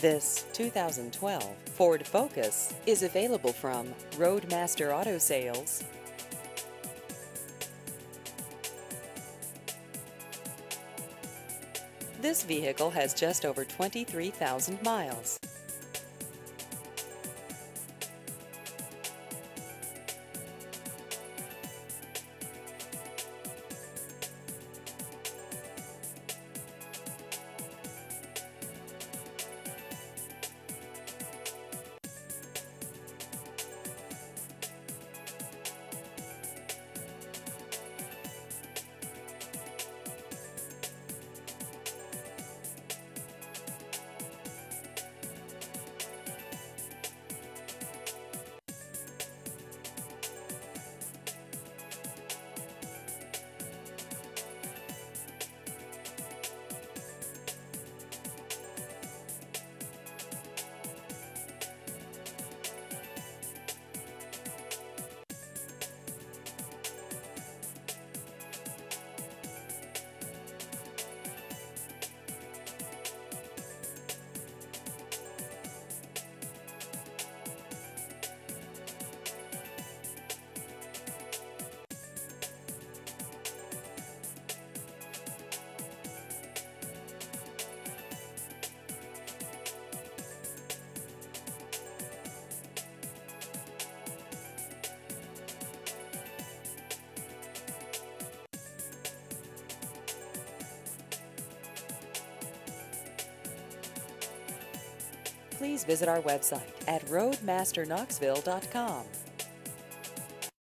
This 2012 Ford Focus is available from Roadmaster Auto Sales. This vehicle has just over 23,000 miles. Please visit our website at roadmasterknoxville.com.